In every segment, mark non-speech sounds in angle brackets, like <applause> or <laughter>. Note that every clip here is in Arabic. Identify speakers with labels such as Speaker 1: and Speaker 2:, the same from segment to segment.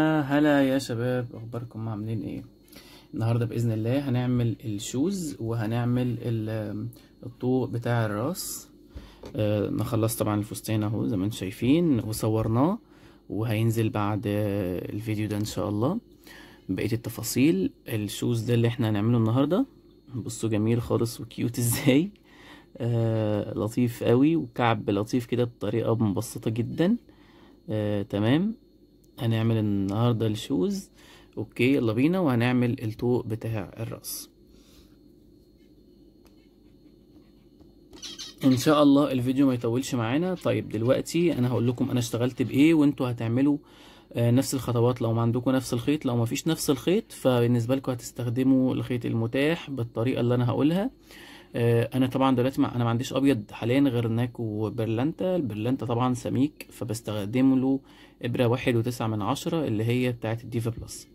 Speaker 1: هلا يا شباب أخباركم عاملين إيه؟ النهارده بإذن الله هنعمل ال shoes وهنعمل ال- الطوق بتاع الراس. آه، نخلص طبعا الفستان أهو زي ما أنتم شايفين وصورناه وهينزل بعد الفيديو ده إن شاء الله. بقية التفاصيل ال shoes ده اللي إحنا هنعمله النهارده. بصوا جميل خالص و cute إزاي. آه لطيف قوي وكعب لطيف كده بطريقة مبسطة جدا. آه تمام. هنعمل النهارده ال shoes okay يلا بينا وهنعمل الطوق بتاع الرأس. إن شاء الله الفيديو ما يطولش معانا. طيب دلوقتي أنا هقول لكم أنا اشتغلت بإيه وأنتوا هتعملوا آه، نفس الخطوات. لو ما عندكم نفس الخيط لو ما فيش نفس الخيط فبالنسبة لكم هتستخدموا الخيط المتاح بالطريقة اللي أنا هقولها. أنا طبعا دلوقتي ما أنا ما عنديش أبيض حاليا غير Nako Pirlanta ال Pirlanta طبعا سميك فبستخدم له إبرة واحد وتسعة من عشرة اللي هي بتاعه ال Diva Plus.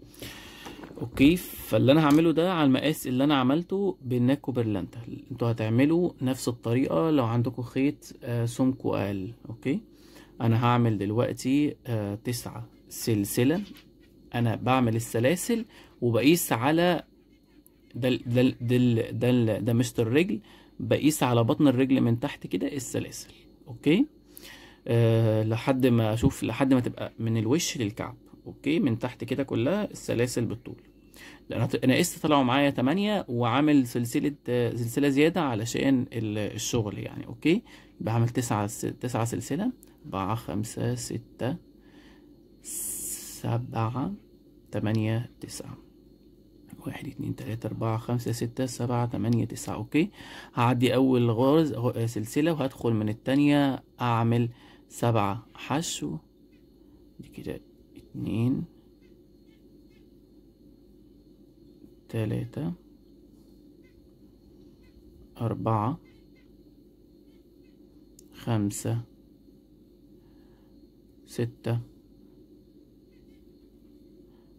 Speaker 1: okay فاللي أنا هعمله ده على المقاس اللي أنا عملته بال Nako Pirlanta أنتوا هتعملوا نفس الطريقة لو عندكم خيط آه، سمكه أقل okay أنا هعمل دلوقتي آه، تسعة سلسلة. أنا بعمل السلاسل وبقيس على ده ده ده ده ده مشط الرجل بقيس على بطن الرجل من تحت كده السلاسل okay؟ أه لحد ما أشوف لحد ما تبقى من الوش للكعب okay؟ من تحت كده كلها السلاسل بالطول. لأن أنا قست طلعوا معايا 8 وعامل سلسلة آه، سلسلة زيادة علشان ال- الشغل يعني okay؟ يبقى تسعة س- تسعة سلسلة أربعة خمسة ستة سبعة تمانية تسعة. واحد اتنين تلاتة أربعة خمسة ستة سبعة تمانية تسعة. okay؟ هعدي أول غرز غ- سلسلة وهدخل من التانية أعمل سبعة. حشو. دي كده اتنين تلاتة أربعة خمسة ستة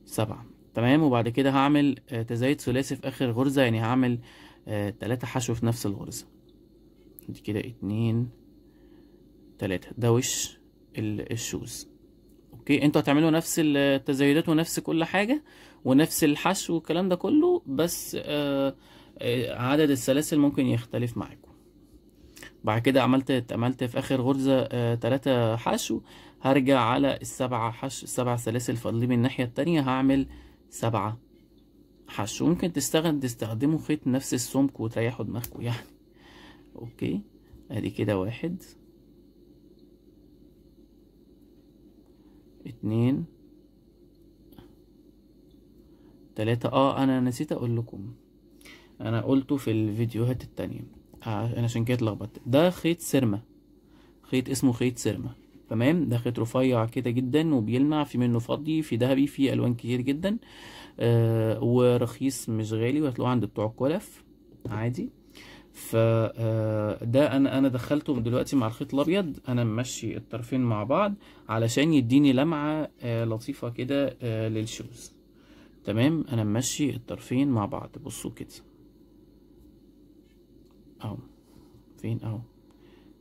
Speaker 1: سبعة. تمام؟ وبعد كده هعمل آه، تزايد ثلاثي في آخر غرزة يعني هعمل آه، تلاتة حشو في نفس الغرزة. دي كده اتنين تلاتة. ده وش ال- ال shoes. okay؟ أنتوا هتعملوا نفس التزايدات ونفس كل حاجة ونفس الحشو والكلام ده كله بس آه، عدد السلاسل ممكن يختلف معاكم. بعد كده عملت عملت في آخر غرزة آه، تلاتة حشو. هرجع على السبعة حشو السبع سلاسل فاضلين من الناحية التانية. هعمل سبعة. حشو ممكن تستخدم تستخدموا خيط نفس السمك وتريحوا دماغكم يعني. okay. أدي كده واحد. اتنين. تلاتة. آه أنا نسيت أقول لكم. أنا قلته في الفيديوهات التانية. آه، أنا عشان كده اتلخبطت. ده خيط سيرما. خيط اسمه خيط سيرما. تمام؟ ده خيط رفيع كده جدا وبيلمع في منه فضي في ذهبي في ألوان كتير جدا. آه ورخيص مش غالي وهتلاقوه عند بتوع الكلف. عادي. ف آه، ده أنا أنا دخلته دلوقتي مع الخيط الأبيض. أنا ممشي الطرفين مع بعض علشان يديني لمعة آه لطيفة كده آه للشوز. تمام؟ أنا ممشي الطرفين مع بعض. بصوا كده. أهو. فين؟ أهو.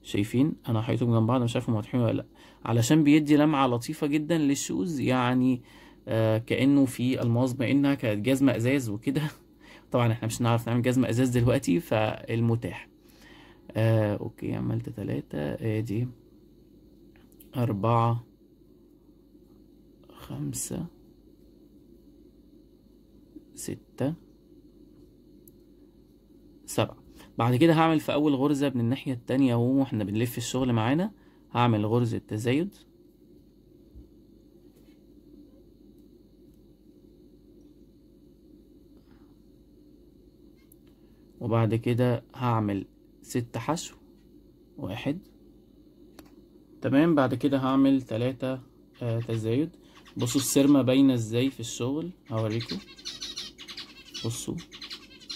Speaker 1: شايفين؟ أنا حيطهم جنب بعض مش عارف هم واضحين ولا لأ. علشان بيدي لمعة لطيفة جدا للشوز يعني آه كأنه في الماس بما إنها كانت جزمة إزاز وكده. <laughs> طبعا إحنا مش هنعرف نعمل جزمة إزاز دلوقتي فالمتاح. آه okay عملت تلاتة آدي أربعة خمسة ستة سبعة. بعد كده هعمل في أول غرزة من الناحية التانية أهو وإحنا بنلف الشغل معانا. هعمل غرزة تزايد وبعد كده هعمل ست حشو واحد. تمام؟ بعد كده هعمل تلاتة آه تزايد. بصوا السرمة باينة إزاي في الشغل؟ هوريكم. بصوا.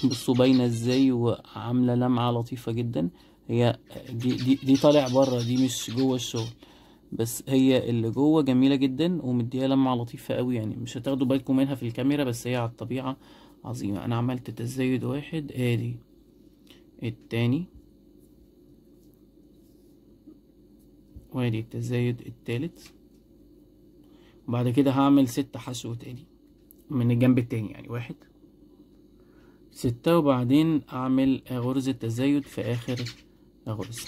Speaker 1: بصوا باينة إزاي وعاملة لمعة لطيفة جدا. هي دي دي دي طالع بره دي مش جوه الشغل. بس هي اللي جوه جميلة جدا ومديها لمعة لطيفة قوي يعني. مش هتاخدوا بالكم منها في الكاميرا بس هي على الطبيعة عظيمة. أنا عملت تزايد واحد. آدي. التاني. وآدي التزايد التالت. وبعد كده هعمل ستة حشو تاني من الجنب التاني يعني واحد. ستة. وبعدين أعمل غرزة تزايد في آخر غرزة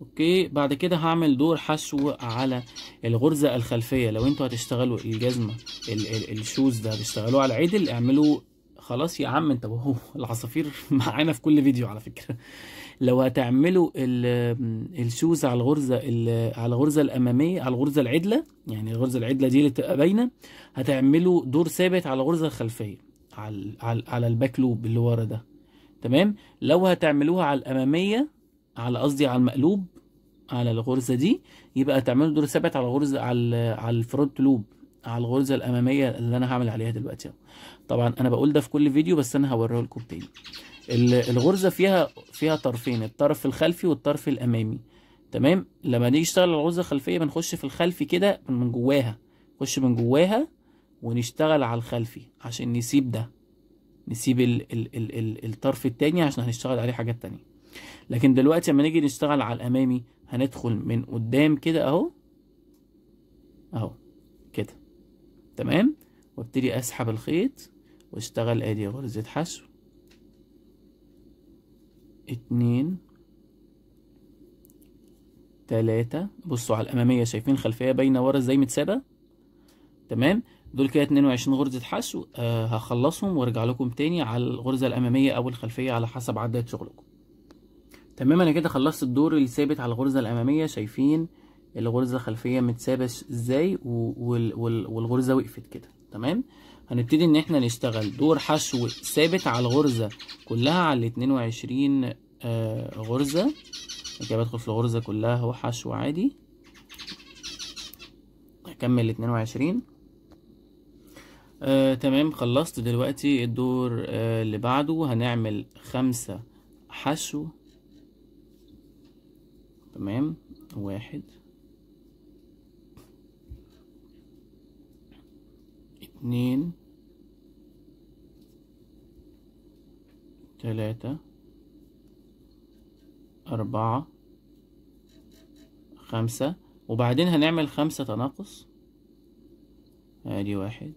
Speaker 1: okay بعد كده هعمل دور حشو على الغرزة الخلفية. لو أنتوا هتشتغلوا الجزمة ال ال ال shoes ده هتشتغلوه على عدل اعملوا خلاص يا عم انت وهو العصافير <laughs> معانا في كل فيديو على فكرة. لو هتعملوا ال- ال shoes على الغرزة ال- على الغرزة الأمامية على الغرزة العدلة يعني الغرزة العدلة دي اللي تبقى باينة هتعملوا دور ثابت على الغرزة الخلفية على على ال back loop اللي ورا ده. تمام؟ لو هتعملوها على الأمامية على قصدي على المقلوب على الغرزة دي يبقى تعملوا دور ثابت على الغرزة على على ال front loop على الغرزة الأمامية اللي أنا هعمل عليها دلوقتي. طبعا أنا بقول ده في كل فيديو بس أنا هوريه لكم تاني. ال- الغرزة فيها فيها طرفين الطرف الخلفي والطرف الأمامي. تمام؟ لما نيجي نشتغل على الغرزة الخلفية بنخش في الخلفي كده من جواها. نخش من جواها ونشتغل على الخلفي عشان نسيب ده. نسيب ال ال ال ال الطرف التاني عشان هنشتغل عليه حاجات تانية. لكن دلوقتي لما نيجي نشتغل على الأمامي هندخل من قدام كده أهو. أهو كده. تمام؟ وابتدي أسحب الخيط واشتغل آدي غرزة حشو. اتنين. تلاتة. بصوا على الأمامية شايفين الخلفية باينة ورا إزاي متسابة؟ تمام؟ دول كده اتنين وعشرين غرزة حشو آه هخلصهم وارجع لكم تاني على الغرزة الأمامية أو الخلفية على حسب عدد شغلكم. تمام أنا كده خلصت الدور الثابت على الغرزة الأمامية. شايفين الغرزة الخلفية متسابة إزاي والغرزة وقفت كده. تمام؟ هنبتدي إن إحنا نشتغل. دور حشو ثابت على الغرزة كلها على الاتنين وعشرين آه غرزة. كده بدخل في الغرزة كلها أهو حشو عادي. هكمل الاتنين وعشرين. آه تمام خلصت دلوقتي الدور آه اللي بعده. هنعمل خمسة حشو. تمام واحد اتنين تلاتة أربعة خمسة. وبعدين هنعمل خمسة تناقص. ادي واحد.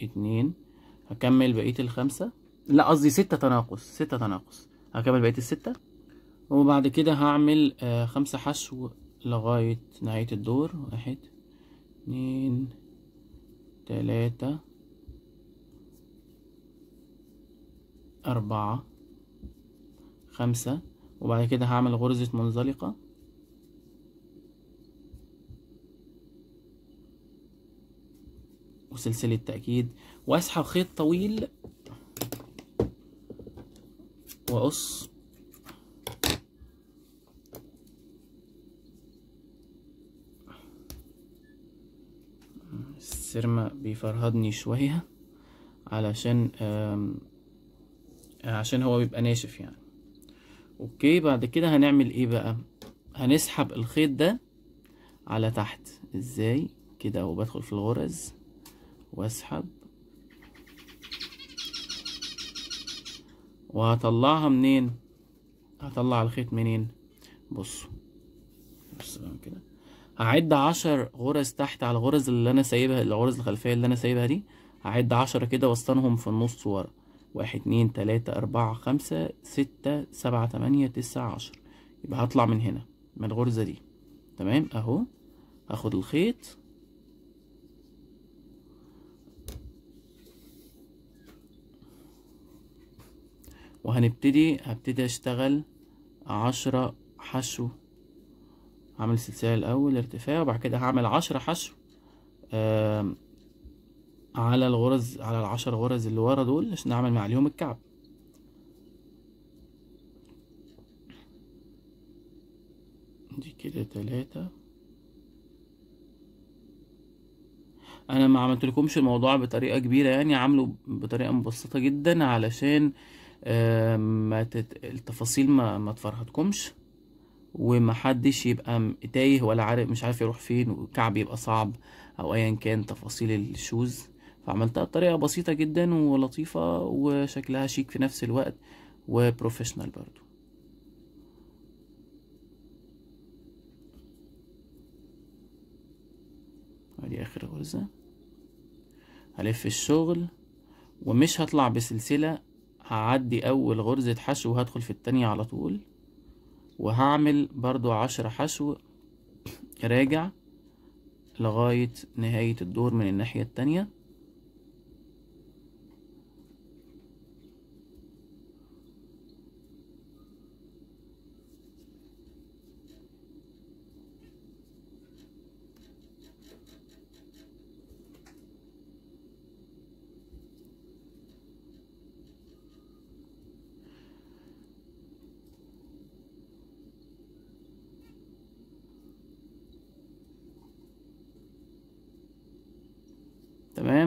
Speaker 1: اتنين. هكمل بقية الخمسة. لا قصدي ستة تناقص ستة تناقص. هكمل بقية الستة. وبعد كده هعمل آه خمسة حشو لغاية نهاية الدور. واحد اتنين تلاتة أربعة خمسة. وبعد كده هعمل غرزة منزلقة. وسلسلة تأكيد. وأسحب خيط طويل. وأقص. السرمة بيفرهدني شوية علشان عشان هو بيبقى ناشف يعني. أوكي بعد كده هنعمل إيه بقى؟ هنسحب الخيط ده على تحت. إزاي؟ كده أهو بدخل في الغرز. واسحب. وهطلعها منين؟ هطلع الخيط منين؟ بصوا بص كده. هعد عشر غرز تحت على الغرز اللي أنا سايبها الغرز الخلفية اللي أنا سايبها دي. هعد عشرة كده وأسطنهم في النص ورا. واحد اتنين تلاتة أربعة خمسة ستة سبعة تمانية تسعة عشر. يبقى هطلع من هنا من الغرزة دي. تمام؟ أهو. هاخد الخيط. وهنبتدي هبتدي أشتغل عشرة حشو. هعمل سلسلة الأول ارتفاع وبعد كده هعمل عشرة حشو. على الغرز على العشر غرز اللي ورا دول عشان نعمل مع عليهم الكعب. دي كده تلاتة. أنا ما عملت لكمش الموضوع بطريقة كبيرة يعني عامله بطريقة مبسطة جدا علشان ما تت... التفاصيل ما ما تفرهدكمش ومحدش يبقى تايه ولا عارف مش عارف يروح فين والكعب يبقى صعب أو ايا كان تفاصيل ال shoes. فعملتها بطريقة بسيطة جدا ولطيفة وشكلها شيك في نفس الوقت و professional برضو. ادي آخر غرزة. هلف الشغل ومش هطلع بسلسلة هعدي أول غرزة حشو وهدخل في التانية على طول. وهعمل برضو عشرة حشو راجع لغاية نهاية الدور من الناحية التانية.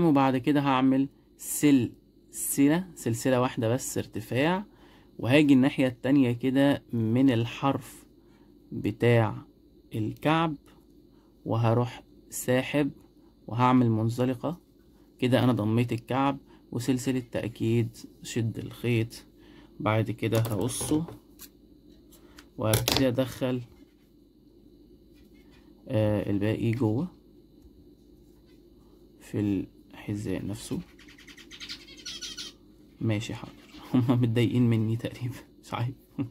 Speaker 1: تمام وبعد كده هعمل سلسلة سلسلة واحدة بس ارتفاع وهاجي الناحية التانية كده من الحرف بتاع الكعب وهروح ساحب وهعمل منزلقة. كده أنا ضميت الكعب وسلسلة تأكيد شد الخيط. بعد كده هقصه وهبتدي أدخل آه الباقي جوه في الحذاء نفسه. ماشي حاضر. <laughs> هما متضايقين مني تقريبا. مش عارف. <laughs>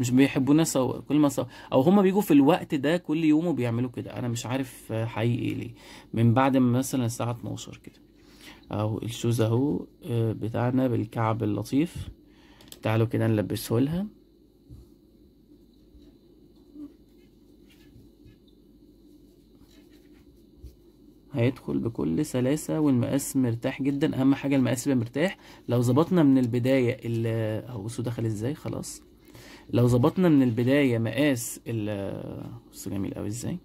Speaker 1: مش بيحبونا سوا. كل ما سوا. أو هما بيجوا في الوقت ده كل يوم وبيعملوا كده. أنا مش عارف حقيقي ليه. من بعد مثلا الساعة 12 كده. أهو الشوز أهو بتاعنا بالكعب اللطيف. تعالوا كده نلبسه لها هيدخل بكل سلاسة والمقاس مرتاح جدا. أهم حاجة المقاس يبقى مرتاح. لو ظبطنا من البداية اهو بصوا دخل إزاي؟ خلاص. لو ظبطنا من البداية مقاس ال بصوا جميل أوي. إزاي؟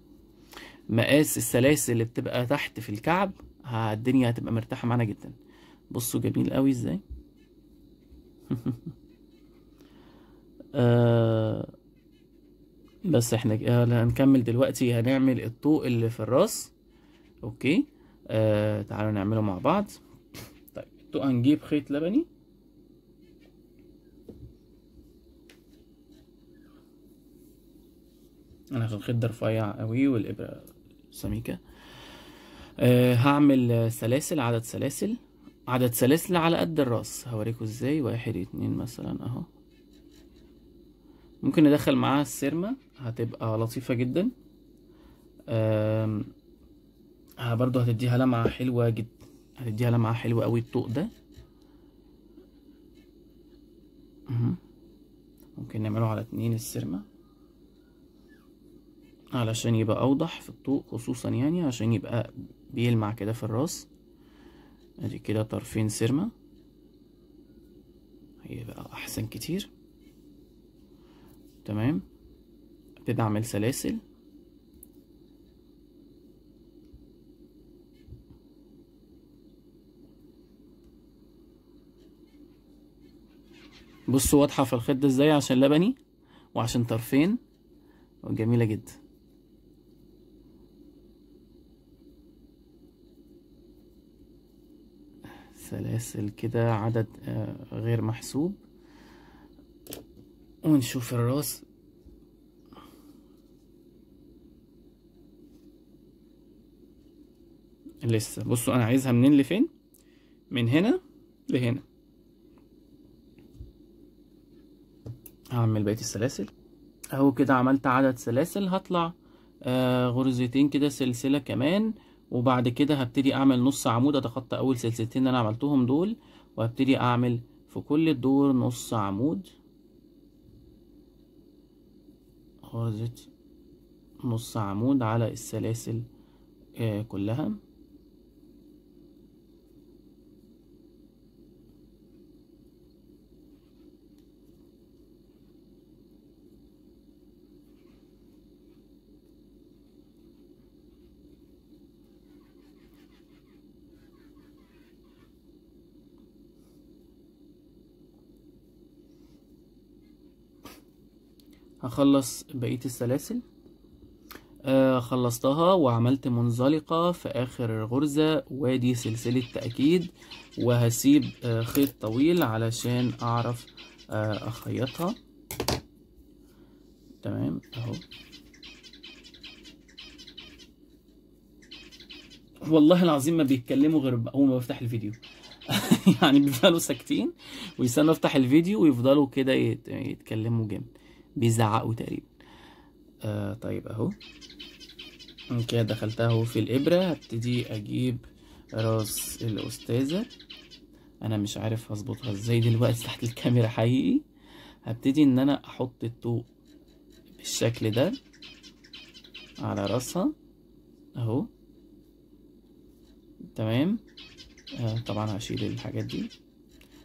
Speaker 1: مقاس السلاسل اللي بتبقى تحت في الكعب الدنيا هتبقى مرتاحة معانا جدا. بصوا جميل أوي. إزاي؟ <laughs> آه بس إحنا هنكمل دلوقتي. هنعمل الطوق اللي في الراس. okay. آه تعالوا نعمله مع بعض. طيب الطوق هنجيب خيط لبني. أنا عشان الخيط ده رفيع قوي والإبرة سميكة. أه هعمل سلاسل عدد سلاسل. عدد سلاسل على قد الراس. هوريكم إزاي. واحد اتنين مثلا أهو. ممكن ندخل معاها السيرما. هتبقى لطيفة جدا. برضو هتديها لمعة حلوة جدا هتديها لمعة حلوة قوي الطوق ده. ممكن نعمله على اتنين السيرما. علشان يبقى أوضح في الطوق خصوصا يعني عشان يبقى بيلمع كده في الراس. أدي كده طرفين سيرما. هيبقى أحسن كتير. تمام. ابتدي أعمل سلاسل. بصوا واضحة في الخيط ده إزاي عشان لبني وعشان طرفين. جميلة جدا. سلاسل كده عدد غير محسوب. ونشوف الراس. لسه. بصوا أنا عايزها منين لفين؟ من هنا لهنا. هعمل بقية السلاسل. أهو كده عملت عدد سلاسل هطلع آه غرزتين كده سلسلة كمان وبعد كده هبتدي أعمل نص عمود أتخطى أول سلسلتين أنا عملتهم دول وهبتدي أعمل في كل الدور نص عمود. غرزة نص عمود على السلاسل آه كلها. هخلص بقية السلاسل. آه خلصتها وعملت منزلقة في آخر غرزة وادي سلسلة تأكيد. وهسيب آه خيط طويل علشان أعرف آه أخيطها. تمام أهو. والله العظيم ما بيتكلموا غير أول ما بفتح الفيديو. <laughs> يعني بيفضلوا ساكتين ويستنوا أفتح الفيديو ويفضلوا كده يت- يتكلموا جامد. بيزعقوا تقريبا. آه طيب أهو. كده دخلتها في الإبرة. هبتدي أجيب راس الأستاذة. أنا مش عارف هظبطها إزاي دلوقتي تحت الكاميرا حقيقي. هبتدي إن أنا أحط الطوق بالشكل ده على راسها. أهو. تمام. آه طبعا هشيل الحاجات دي.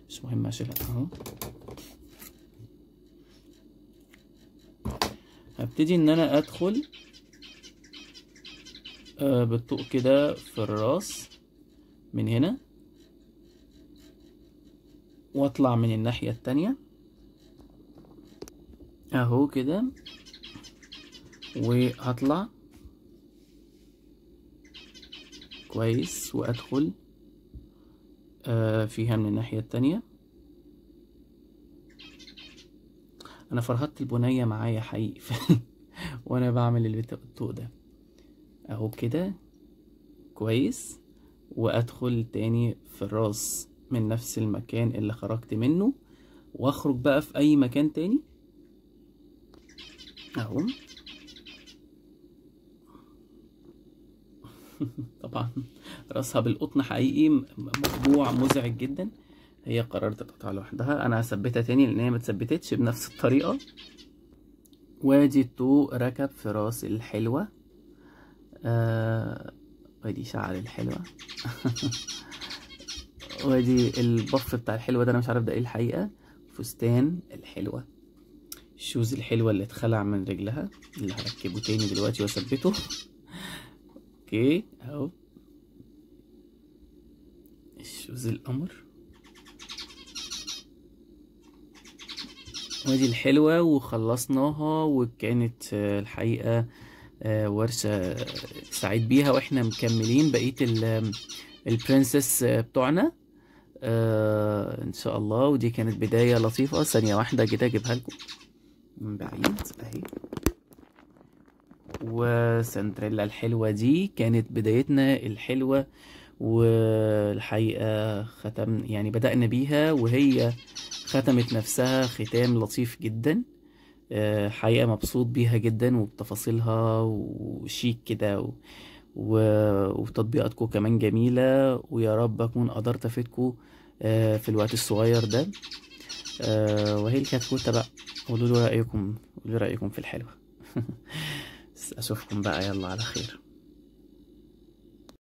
Speaker 1: مش مهم اشيلها أهو. هبتدي إن أنا أدخل آه بالطوق كده في الراس من هنا وأطلع من الناحية التانية. أهو كده وهطلع. كويس وأدخل آه فيها من الناحية التانية. أنا فرهدت البنية معايا حقيقي <laughs> وأنا بعمل البت- الطوق ده. أهو كده. كويس. وأدخل تاني في الراس من نفس المكان اللي خرجت منه. وأخرج بقى في أي مكان تاني. أهو. <laughs> طبعا راسها بالقطن حقيقي. م- مطبوع مزعج جدا. هي قررت تقطع لوحدها. أنا هثبتها تاني لأن هي ما اتثبتتش بنفس الطريقة. وادي الطوق ركب في راس الحلوة. آه وادي شعر الحلوة. <laughs> وادي البف بتاع الحلوة ده أنا مش عارف ده إيه الحقيقة. فستان الحلوة. ال shoes الحلوة اللي اتخلع من رجلها اللي هركبه تاني دلوقتي واثبته <laughs> okay أهو. ال shoes القمر. ودي الحلوة وخلصناها وكانت آه، الحقيقة آه، ورشة سعيد بيها وإحنا مكملين بقية ال- البرنسس آه، بتوعنا. آه، إن شاء الله. ودي كانت بداية لطيفة. ثانية واحدة كده أجيبها لكم. من بعيد أهي. وسندريلا الحلوة دي كانت بدايتنا الحلوة. والحقيقة ختم يعني بدأنا بيها وهي ختمت نفسها ختام لطيف جدا. آه، حقيقة مبسوط بيها جدا وبتفاصيلها وشيك كده و... و... وتطبيقاتكم كمان جميلة. ويا رب أكون قدرت أفيدكم آه، في الوقت الصغير ده. آه، وهي الكتكوتة بقى. قولوا لي رأيكم قولوا رأيكم في الحلوة. <laughs> أشوفكم بقى يلا على خير.